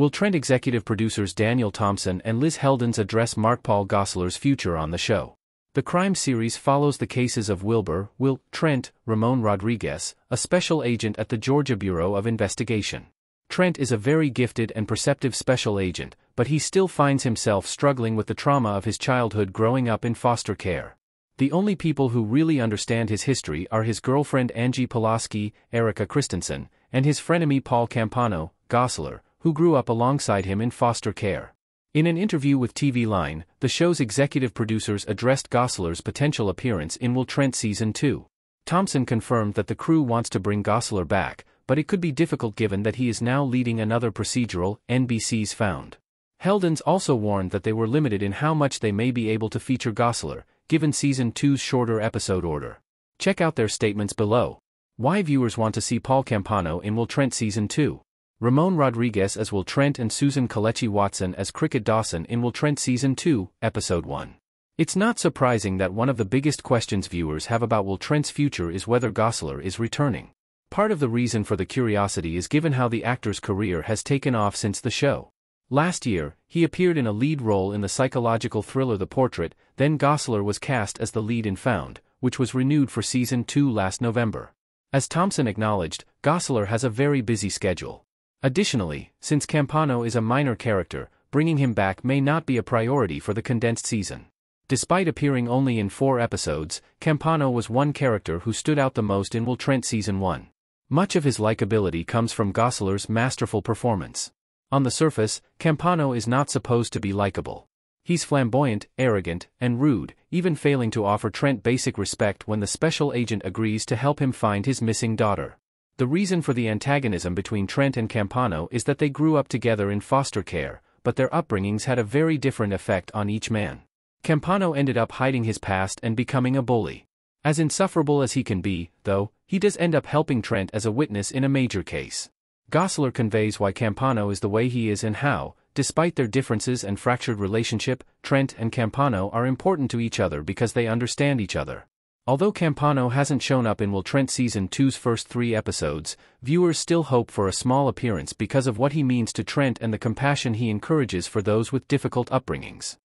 Will Trent executive producers Daniel Thompson and Liz Heldens address Mark-Paul Gosselaar's future on the show? The crime series follows the cases of Wilbur, Will, Trent, Ramon Rodriguez, a special agent at the Georgia Bureau of Investigation. Trent is a very gifted and perceptive special agent, but he still finds himself struggling with the trauma of his childhood growing up in foster care. The only people who really understand his history are his girlfriend Angie Pulaski, Erika Christensen, and his frenemy Paul Campano, Gosselaar, who grew up alongside him in foster care. In an interview with TV Line, the show's executive producers addressed Gosselaar's potential appearance in Will Trent Season 2. Thompson confirmed that the crew wants to bring Gossler back, but it could be difficult given that he is now leading another procedural, NBC's Found. Heldens also warned that they were limited in how much they may be able to feature Gosselaar, given Season 2's shorter episode order. Check out their statements below. Why viewers want to see Paul Campano in Will Trent Season 2. Ramon Rodriguez as Will Trent and Susan Kelechi Watson as Cricket Dawson in Will Trent Season 2, Episode 1. It's not surprising that one of the biggest questions viewers have about Will Trent's future is whether Gosselaar is returning. Part of the reason for the curiosity is given how the actor's career has taken off since the show. Last year, he appeared in a lead role in the psychological thriller The Portrait, then Gosselaar was cast as the lead in Found, which was renewed for season 2 last November. As Thompson acknowledged, Gosselaar has a very busy schedule. Additionally, since Campano is a minor character, bringing him back may not be a priority for the condensed season. Despite appearing only in four episodes, Campano was one character who stood out the most in Will Trent Season 1. Much of his likability comes from Gosselaar's masterful performance. On the surface, Campano is not supposed to be likable. He's flamboyant, arrogant, and rude, even failing to offer Trent basic respect when the special agent agrees to help him find his missing daughter. The reason for the antagonism between Trent and Campano is that they grew up together in foster care, but their upbringings had a very different effect on each man. Campano ended up hiding his past and becoming a bully. As insufferable as he can be, though, he does end up helping Trent as a witness in a major case. Gosselaar conveys why Campano is the way he is and how, despite their differences and fractured relationship, Trent and Campano are important to each other because they understand each other. Although Campano hasn't shown up in Will Trent Season 2's first three episodes, viewers still hope for a small appearance because of what he means to Trent and the compassion he encourages for those with difficult upbringings.